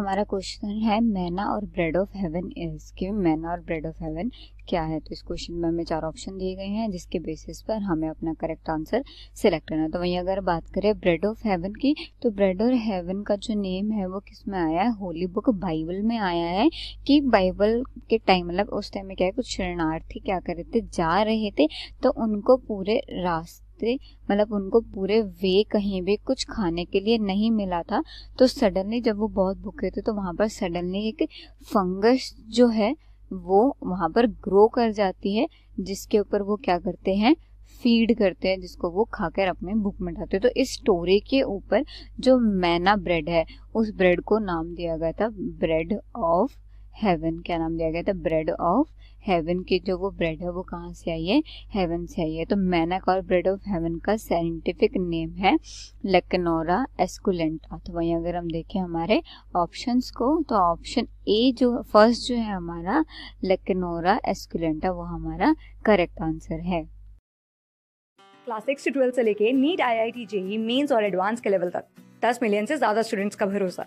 हमारा क्वेश्चन है, मैना और ब्रेड ऑफ़ हेवन इज़ कि मैना और ब्रेड ऑफ़ हेवन क्या है? तो इस क्वेश्चन में हमें चार ऑप्शन दिए गए हैं, जिसके बेसिस पर हमें अपना करेक्ट आंसर सिलेक्ट करना है। तो वहीं अगर बात करें ब्रेड ऑफ़ हेवन की तो ब्रेड और हेवन का जो नेम है, वो किसमें आया है? होली बुक बाइबल में आया है कि बाइबल के टाइम मतलब उस टाइम में क्या है? कुछ शरणार्थी क्या कर रहे थे? जा रहे थे तो उनको पूरे रास्ते थे मतलब उनको पूरे वे कहीं भी कुछ खाने के लिए नहीं मिला था तो सडनली जब वो बहुत भूखे थे तो वहाँ पर सडनली एक फंगस जो है, वो वहाँ पर ग्रो कर जाती है, जिसके ऊपर वो क्या करते हैं फ़ीड करते हैं, जिसको वो खाकर अपने भूख मिटाते हैं। तो इस स्टोरी के ऊपर जो मैना ब्रेड है, उस ब्रेड को नाम दिया गया था ब्रेड ऑफ़ हेवन क्या नाम दिया गया था? ब्रेड ऑफ़ हेवन की जो वो ब्रेड है, वो कहाँ से आई है? हेवन से आई है। तो मैनक और ब्रेड ऑफ़ हेवन का साइंटिफिक नेम है लेकनोरा एस्कुलेंटा तो वहीं अगर हम देखें हमारे ऑप्शंस को तो ऑप्शन ए जो फ़र्स्ट जो है हमारा लेकनोरा एस्कुलेंटा वो हमारा करेक्ट आंसर है। क्लास सिक्स से ट्वेल्थ से लेके NEET I I T JEE mains और एडवांस के लेवल तक। दस मिलियन से ज़्यादा स्टूडेंट्स का भरोसा।